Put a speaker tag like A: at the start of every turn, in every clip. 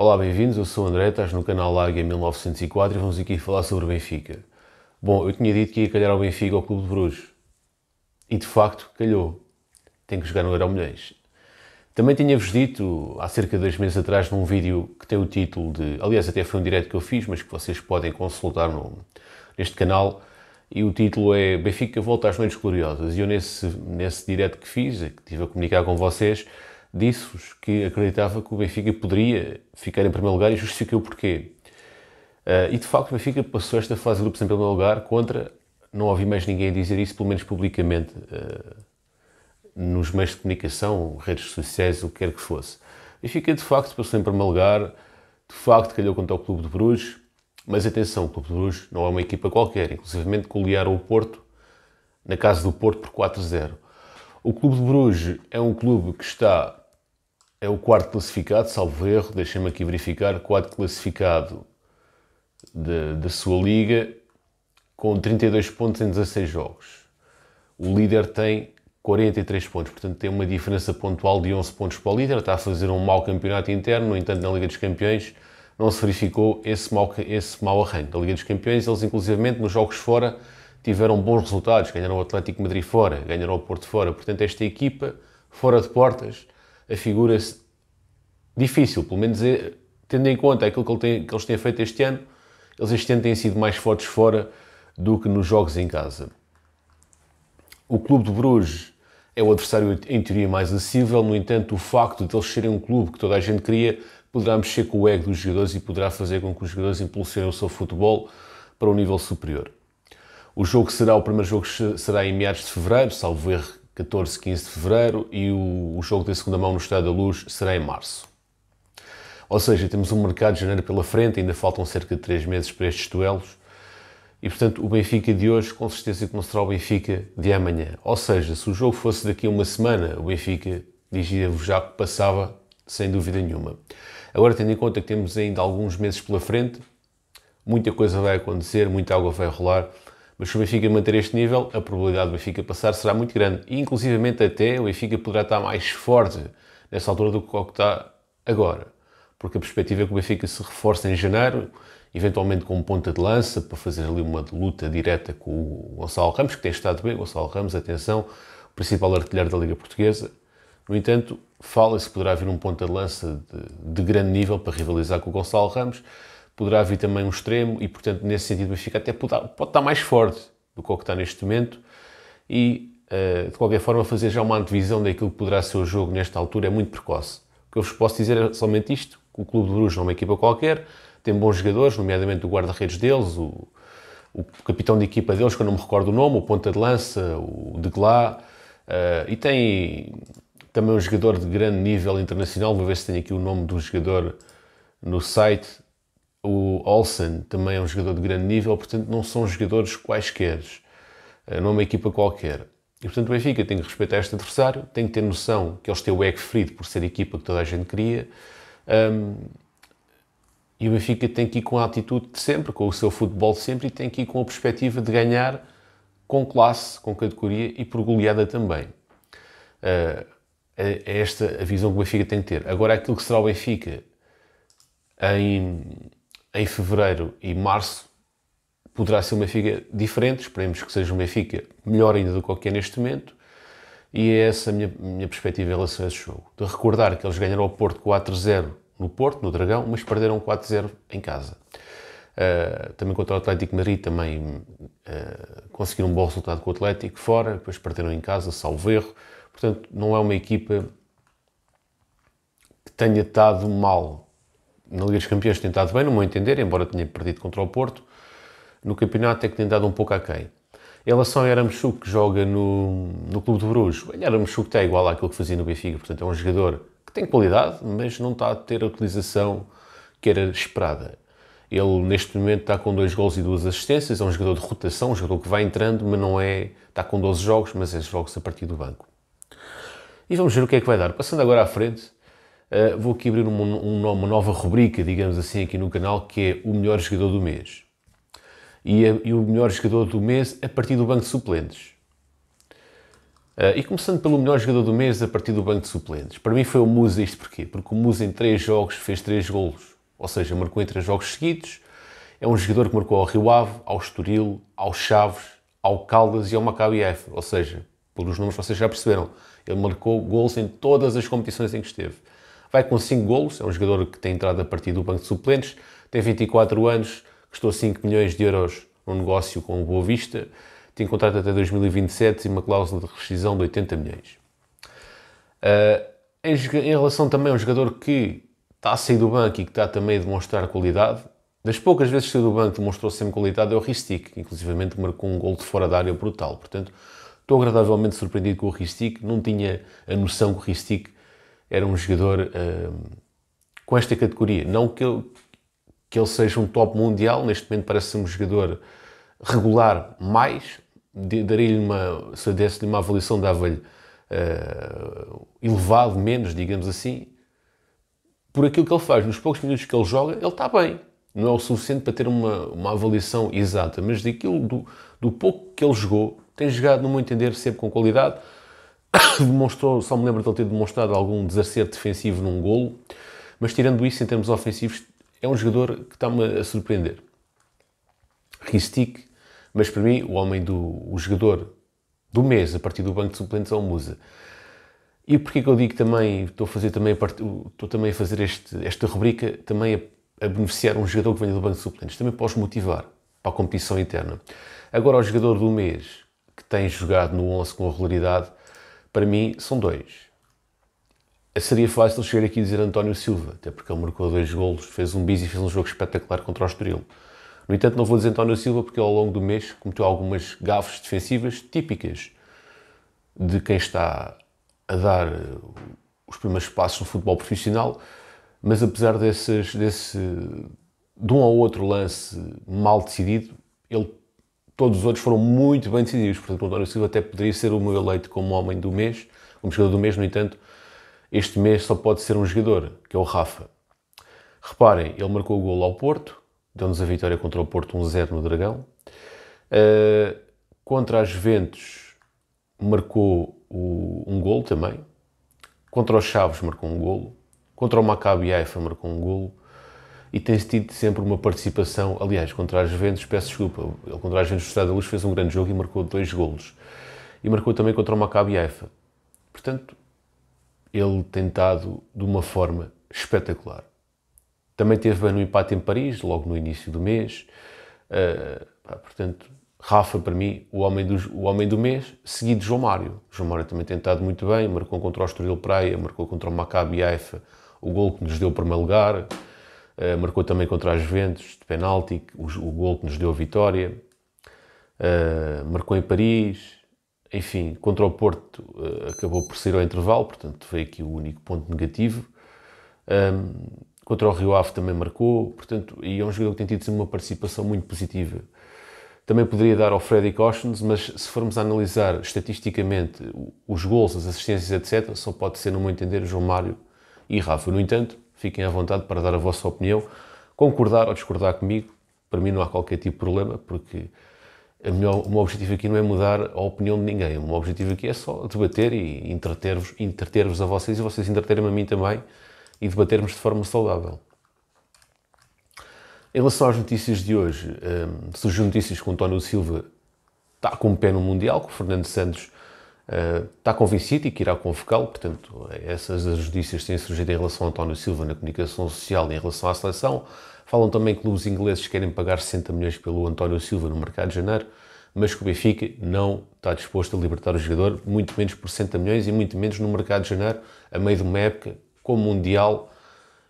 A: Olá, bem-vindos. Eu sou o André, estás no canal Laga 1904 e vamos aqui falar sobre o Benfica. Bom, eu tinha dito que ia calhar ao Benfica ao Clube de Bruges. E de facto, calhou. Tem que jogar no Euro Milhões. Também tinha-vos dito, há cerca de dois meses atrás, num vídeo que tem o título de... Aliás, até foi um direto que eu fiz, mas que vocês podem consultar no, neste canal. E o título é Benfica volta às noites gloriosas. E eu, nesse, nesse direto que fiz, que estive a comunicar com vocês, disse-vos que acreditava que o Benfica poderia ficar em primeiro lugar e justifiquei o porquê. Uh, e de facto o Benfica passou esta fase de grupos em primeiro lugar contra, não ouvi mais ninguém dizer isso, pelo menos publicamente, uh, nos meios de comunicação, redes sociais, o que quer que fosse. O Benfica de facto passou em primeiro lugar, de facto calhou contra o Clube de Bruges, mas atenção, o Clube de Bruges não é uma equipa qualquer, inclusive golearam o Porto na casa do Porto por 4-0. O Clube de Bruges é um clube que está é o quarto classificado, salvo erro, deixem-me aqui verificar, quarto classificado da sua liga, com 32 pontos em 16 jogos. O líder tem 43 pontos, portanto tem uma diferença pontual de 11 pontos para o líder, está a fazer um mau campeonato interno, no entanto na Liga dos Campeões não se verificou esse mau, esse mau arranque. Na Liga dos Campeões eles inclusivamente nos jogos fora tiveram bons resultados, ganharam o Atlético Madrid fora, ganharam o Porto fora, portanto esta equipa, fora de portas, afigura-se difícil, pelo menos é, tendo em conta aquilo que, ele tem, que eles têm feito este ano, eles este ano têm sido mais fortes fora do que nos jogos em casa. O clube de Bruges é o adversário em teoria mais acessível, no entanto, o facto de eles serem um clube que toda a gente queria poderá mexer com o ego dos jogadores e poderá fazer com que os jogadores impulsionem o seu futebol para um nível superior. O jogo será, o primeiro jogo será em meados de fevereiro, salvo erro 14, 15 de fevereiro, e o, o jogo da segunda mão no Estádio da Luz será em março. Ou seja, temos um mercado de janeiro pela frente, ainda faltam cerca de 3 meses para estes duelos, e portanto o Benfica de hoje com certeza não será o Benfica de amanhã. Ou seja, se o jogo fosse daqui a uma semana, o Benfica, dizia-vos já que passava sem dúvida nenhuma. Agora, tendo em conta que temos ainda alguns meses pela frente, muita coisa vai acontecer, muita água vai rolar, mas se o Benfica manter este nível, a probabilidade do Benfica passar será muito grande. E, inclusivamente, até o Benfica poderá estar mais forte nessa altura do que o que está agora. Porque a perspectiva é que o Benfica se reforce em janeiro, eventualmente com ponta de lança, para fazer ali uma luta direta com o Gonçalo Ramos, que tem estado bem. O Gonçalo Ramos, atenção, principal artilheiro da Liga Portuguesa. No entanto, fala-se que poderá vir um ponta de lança de, de grande nível para rivalizar com o Gonçalo Ramos poderá vir também um extremo e, portanto, nesse sentido, o Benfica até pode, pode estar mais forte do que o que está neste momento e, uh, de qualquer forma, fazer já uma antevisão daquilo que poderá ser o jogo nesta altura é muito precoce. O que eu vos posso dizer é somente isto, o Clube de Bruges não é uma equipa qualquer, tem bons jogadores, nomeadamente o guarda-redes deles, o, o, capitão de equipa deles, que eu não me recordo o nome, o ponta de lança, o de Glá, uh, e tem também um jogador de grande nível internacional, vou ver se tenho aqui o nome do jogador no site, o Olsen também é um jogador de grande nível, portanto não são jogadores quaisquer, eh, não é uma equipa qualquer. E portanto o Benfica tem que respeitar este adversário, tem que ter noção que eles têm o ferido por ser a equipa que toda a gente queria. Um, e o Benfica tem que ir com a atitude de sempre, com o seu futebol de sempre, e tem que ir com a perspectiva de ganhar com classe, com categoria e por goleada também. Uh, é esta a visão que o Benfica tem que ter. Agora, aquilo que será o Benfica em em fevereiro e março poderá ser uma Benfica diferente, esperemos que seja uma Benfica melhor ainda do que é neste momento, e é essa a minha, minha perspectiva em relação a esse jogo. De recordar que eles ganharam ao Porto 4-0 no Porto, no Dragão, mas perderam 4-0 em casa. Uh, também contra o Atlético Madrid também uh, conseguiram um bom resultado com o Atlético fora, depois perderam em casa, salvo erro. Portanto, não é uma equipa que tenha estado mal na Liga dos Campeões tem estado bem, no meu entender, embora tenha perdido contra o Porto. No campeonato é que tem dado um pouco aquém. Em relação a Aramchuk, que joga no, no Clube de Bruges, Aramchuk está igual àquilo que fazia no Benfica, portanto é um jogador que tem qualidade, mas não está a ter a utilização que era esperada. Ele, neste momento, está com dois gols e duas assistências, é um jogador de rotação, um jogador que vai entrando, mas não é... está com 12 jogos, mas é jogos a partir do banco. E vamos ver o que é que vai dar. Passando agora à frente, Uh, vou aqui abrir uma, uma, nova rubrica, digamos assim, aqui no canal, que é o melhor jogador do mês. E, a, e o melhor jogador do mês a partir do banco de suplentes. Uh, e começando pelo melhor jogador do mês a partir do banco de suplentes. Para mim foi o Musa, isto porquê? Porque o Musa em 3 jogos fez 3 golos, ou seja, marcou em 3 jogos seguidos. É um jogador que marcou ao Rio Ave, ao Estoril, ao Chaves, ao Caldas e ao Maccabi Haifa, ou seja, pelos números vocês já perceberam, ele marcou gols em todas as competições em que esteve. Vai com 5 golos, é um jogador que tem entrado a partir do banco de suplentes, tem 24 anos, custou 5 milhões de euros no negócio com o Boa Vista, tem contrato até 2027 e uma cláusula de rescisão de 80 milhões. Uh, em, em, relação também ao jogador que está a sair do banco e que está também a demonstrar qualidade, das poucas vezes que saiu do banco demonstrou sempre qualidade é o Ristic, que inclusivamente marcou um gol de fora da área brutal. Portanto, estou agradavelmente surpreendido com o Ristic, não tinha a noção que o Ristic era um jogador uh, com esta categoria. Não que ele, que ele seja um top mundial, neste momento parece ser um jogador regular mais, darei-lhe uma, se desse-lhe uma avaliação, dava-lhe uh, elevado, menos, digamos assim, por aquilo que ele faz. Nos poucos minutos que ele joga, ele está bem. Não é o suficiente para ter uma, uma avaliação exata, mas daquilo, do, do pouco que ele jogou, tem jogado, no meu entender, sempre com qualidade. Demonstrou, só me lembro de ele ter demonstrado algum desacerto defensivo num golo, mas tirando isso, em termos ofensivos, é um jogador que está-me a surpreender. Ristic mas para mim, o homem do o jogador do mês a partir do banco de suplentes é o Musa. E porquê que eu digo também, estou a fazer também, estou também a fazer este, esta rubrica também a, a, beneficiar um jogador que venha do banco de suplentes, também os motivar para a competição interna. Agora, o jogador do mês que tem jogado no 11 com regularidade, para mim, são dois. Seria fácil chegar aqui e dizer António Silva, até porque ele marcou dois golos, fez um bis e fez um jogo espetacular contra o Estoril. No entanto, não vou dizer António Silva porque ao longo do mês cometeu algumas gafes defensivas típicas de quem está a dar os primeiros passos no futebol profissional, mas apesar desses, desse, de um ou outro lance mal decidido, ele, todos os outros foram muito bem decididos. Portanto, o António Silva até poderia ser o meu eleito como homem do mês, como jogador do mês, no entanto, este mês só pode ser um jogador, que é o Rafa. Reparem, ele marcou o golo ao Porto, deu-nos a vitória contra o Porto 1-0 no Dragão. Uh, contra as Juventus marcou o, um gol também. Contra os Chaves marcou um golo. Contra o Maccabi Haifa marcou um golo. E tem tido sempre uma participação, aliás, contra as Juventus, peço desculpa, ele contra as Juventus do Estado da Luz fez um grande jogo e marcou dois golos. E marcou também contra o Maccabi Haifa. Portanto, ele tem estado de uma forma espetacular. Também teve bem no empate em Paris, logo no início do mês. Uh, portanto, Rafa, para mim, o homem, do, o homem do mês, seguido de João Mário. João Mário também tem muito bem, marcou contra o Estoril Praia, marcou contra o Maccabi Haifa, o gol que nos deu o primeiro lugar, uh, marcou também contra as Juventus, de penalti, o, o gol que nos deu a vitória, uh, marcou em Paris, enfim, contra o Porto uh, acabou por sair ao intervalo, portanto foi aqui o único ponto negativo. Um, Contra o Rio Ave também marcou, portanto, e é um jogador que tem tido uma participação muito positiva. Também poderia dar ao Freddy Cautions, mas se formos a analisar estatisticamente os gols, as assistências, etc., só pode ser, no meu entender, João Mário e Rafa. No entanto, fiquem à vontade para dar a vossa opinião, concordar ou discordar comigo. Para mim não há qualquer tipo de problema, porque o meu objetivo aqui não é mudar a opinião de ninguém. O meu objetivo aqui é só debater e entreter-vos entreter a vocês e vocês entreterem-me a mim também e debatermos de forma saudável. Em relação às notícias de hoje, um, surgiu notícias que o António Silva está com o pé no Mundial, que o Fernando Santos está convencido e que irá convocá-lo. Portanto, essas as têm surgido em relação a António Silva na comunicação social e em relação à seleção. Falam também que clubes ingleses querem pagar 60 milhões pelo António Silva no mercado de janeiro, mas que o Benfica não está disposto a libertar o jogador, muito menos por 60 milhões e muito menos no mercado de janeiro, a meio de uma época como Mundial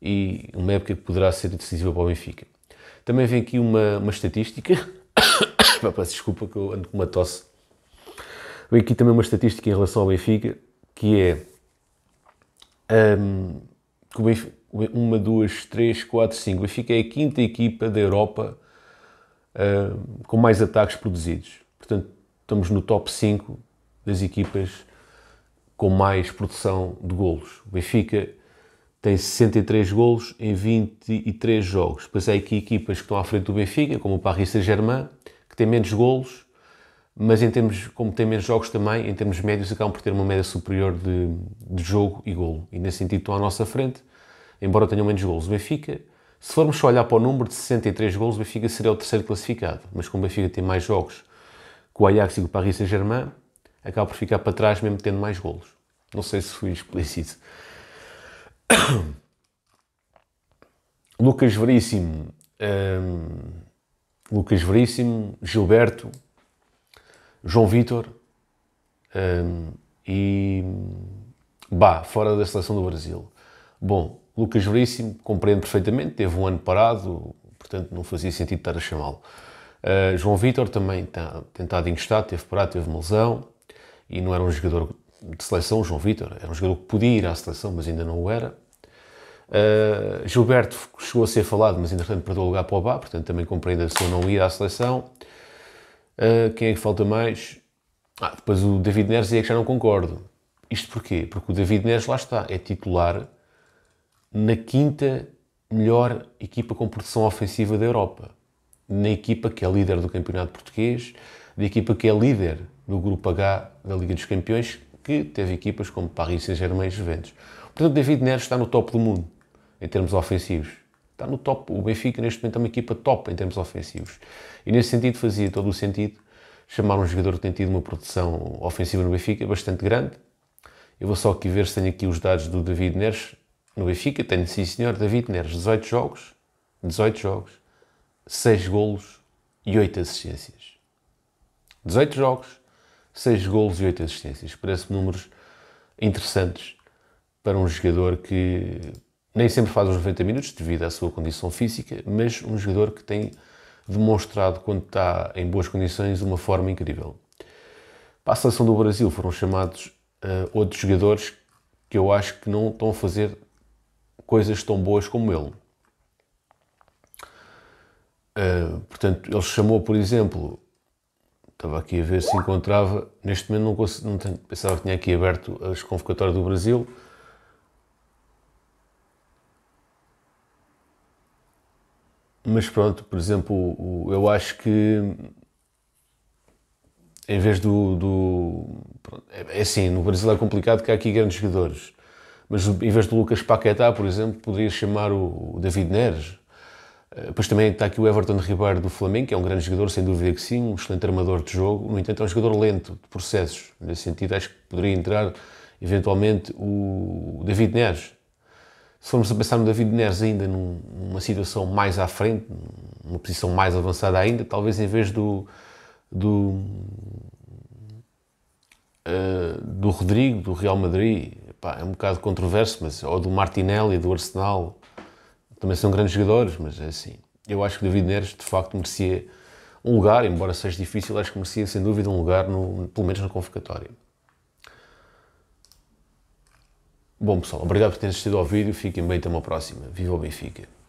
A: e uma época que poderá ser decisiva para o Benfica. Também vem aqui uma, uma estatística, peço desculpa que eu ando com uma tosse, vem aqui também uma estatística em relação ao Benfica, que é um, uma, duas, três, quatro, cinco. O Benfica é a quinta equipa da Europa um, com mais ataques produzidos. Portanto, estamos no top 5 das equipas com mais produção de golos. O Benfica tem 63 golos em 23 jogos. Depois há aqui equipas que estão à frente do Benfica, como o Paris Saint-Germain, que tem menos golos, mas em termos, como tem menos jogos também, em termos médios, acabam por ter uma média superior de, de jogo e golo. E nesse sentido estão à nossa frente, embora tenham menos golos. O Benfica, se formos só olhar para o número de 63 golos, o Benfica seria o terceiro classificado. Mas como o Benfica tem mais jogos que o Ajax e o Paris Saint-Germain, acaba por ficar para trás mesmo tendo mais golos. Não sei se fui explícito. Lucas Veríssimo, hum, Lucas Veríssimo, Gilberto, João Vitor hum, e Bah, fora da seleção do Brasil. Bom, Lucas Veríssimo, compreendo perfeitamente, teve um ano parado, portanto não fazia sentido estar a chamá-lo. Uh, João Vitor também está tentado encostar, teve parado, teve uma lesão e não era um jogador de seleção, João Vitor. Era um jogador que podia ir à seleção, mas ainda não o era. Uh, Gilberto chegou a ser falado, mas entretanto perdeu o lugar para o Bá, portanto também compreendo a sua não ir à seleção. Uh, quem é que falta mais? Ah, depois o David Neres é que já não concordo. Isto porquê? Porque o David Neres lá está, é titular na quinta melhor equipa com produção ofensiva da Europa. Na equipa que é líder do campeonato português, da equipa que é líder do grupo H da Liga dos Campeões, que teve equipas como Paris Saint-Germain e Juventus. Portanto, David Neres está no top do mundo em termos ofensivos. Está no top. O Benfica, neste momento, é uma equipa top em termos ofensivos. E nesse sentido, fazia todo o sentido chamar um jogador que tem tido uma produção ofensiva no Benfica bastante grande. Eu vou só aqui ver se tenho aqui os dados do David Neres no Benfica. Tenho, sim, senhor, David Neres, 18 jogos, 18 jogos, 6 golos e 8 assistências. 18 jogos, 6 golos e 8 assistências. Parece números interessantes para um jogador que nem sempre faz os 90 minutos devido à sua condição física, mas um jogador que tem demonstrado, quando está em boas condições, uma forma incrível. Para a seleção do Brasil foram chamados uh, outros jogadores que eu acho que não estão a fazer coisas tão boas como ele. Uh, portanto, ele chamou, por exemplo, Estava aqui a ver se encontrava. Neste momento não, consigo, não tenho, pensava que tinha aqui aberto as convocatórias do Brasil. Mas pronto, por exemplo, eu acho que em vez do. do é, é assim, no Brasil é complicado que há aqui grandes jogadores. Mas em vez do Lucas Paquetá, por exemplo, poderia chamar o David Neres, eh, depois também está aqui o Everton Ribeiro do Flamengo, que é um grande jogador, sem dúvida que sim, um excelente armador de jogo. No entanto, é um jogador lento, de processos. Nesse sentido, acho que poderia entrar eventualmente o David Neres. Se formos a pensar no David Neres ainda numa situação mais à frente, numa posição mais avançada ainda, talvez em vez do, do, uh, do Rodrigo, do Real Madrid, é um bocado controverso, mas, ou do Martinelli, do Arsenal, também são grandes jogadores, mas é assim. Eu acho que o David Neres, de facto, merecia um lugar, embora seja difícil, acho que merecia, sem dúvida, um lugar, no, pelo menos na convocatória. Bom, pessoal, obrigado por terem assistido ao vídeo. Fiquem bem, até uma próxima. Viva o Benfica!